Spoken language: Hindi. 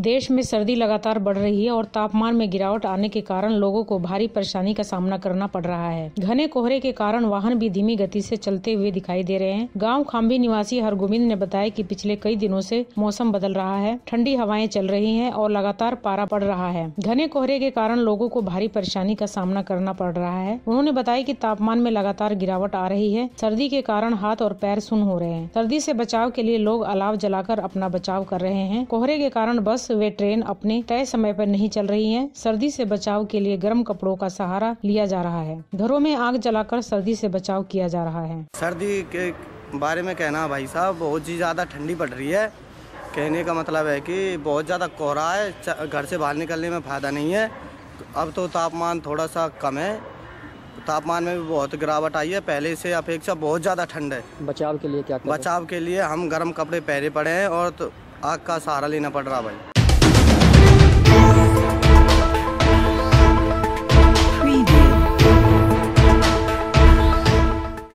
देश में सर्दी लगातार बढ़ रही है और तापमान में गिरावट आने के कारण लोगों को भारी परेशानी का सामना करना पड़ रहा है। घने कोहरे के कारण वाहन भी धीमी गति से चलते हुए दिखाई दे रहे हैं। गाँव खाम्बी निवासी हरगोविंद ने बताया कि पिछले कई दिनों से मौसम बदल रहा है, ठंडी हवाएँ चल रही हैं और लगातार पारा पड़ रहा है। घने कोहरे के कारण लोगों को भारी परेशानी का सामना करना पड़ रहा है। उन्होंने बताया कि तापमान में लगातार गिरावट आ रही है। सर्दी के कारण हाथ और पैर सुन हो रहे हैं। सर्दी से बचाव के लिए लोग अलाव जलाकर अपना बचाव कर रहे हैं। कोहरे के कारण बस वे ट्रेन अपने तय समय पर नहीं चल रही हैं। सर्दी से बचाव के लिए गर्म कपड़ों का सहारा लिया जा रहा है। घरों में आग जलाकर सर्दी से बचाव किया जा रहा है। सर्दी के बारे में कहना भाई साहब बहुत ही ज़्यादा ठंडी पड़ रही है। कहने का मतलब है कि बहुत ज़्यादा कोहरा है घर से बाहर निकलने में फ़ायदा नहीं है। अब तो तापमान थोड़ा सा कम है। तापमान में भी बहुत गिरावट आई है। पहले से अपेक्षा बहुत ज़्यादा ठंड है। बचाव के लिए क्या बचाव के लिए हम गर्म कपड़े पहने पड़े हैं और तो आग का सहारा लेना पड़ रहा भाई।